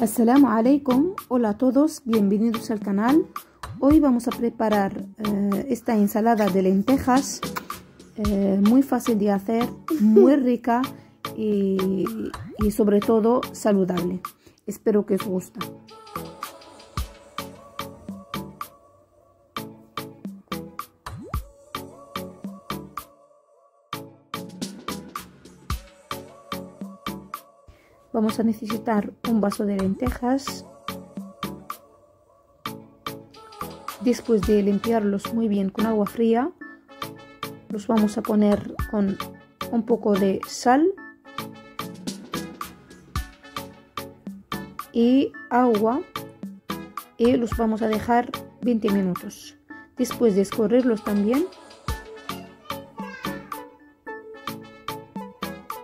Assalamu alaikum, hola a todos, bienvenidos al canal. Hoy vamos a preparar eh, esta ensalada de lentejas, eh, muy fácil de hacer, muy rica y, y sobre todo saludable. Espero que os guste. Vamos a necesitar un vaso de lentejas. Después de limpiarlos muy bien con agua fría los vamos a poner con un poco de sal y agua y los vamos a dejar 20 minutos. Después de escurrirlos también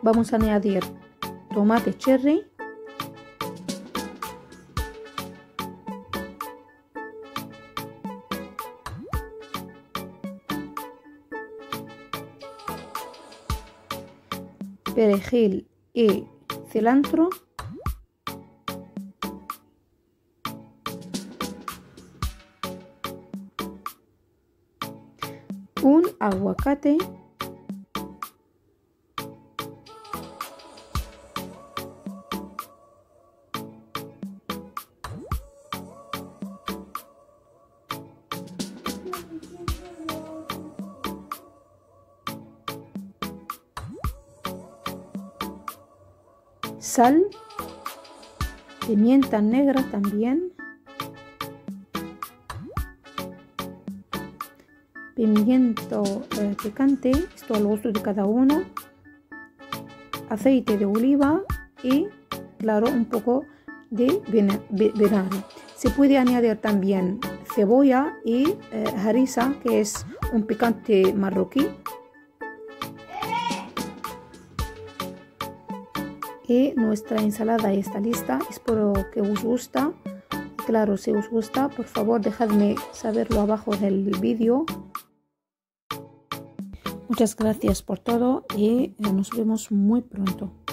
vamos a añadir tomate cherry, perejil y cilantro, un aguacate sal, pimienta negra también, pimiento eh, picante, esto al gusto de cada uno, aceite de oliva y claro un poco de vinagre. Se puede añadir también cebolla y eh, que es un picante marroquí y nuestra ensalada está lista. Espero que os gusta. Claro si os gusta por favor dejadme saberlo abajo del vídeo. Muchas gracias por todo y nos vemos muy pronto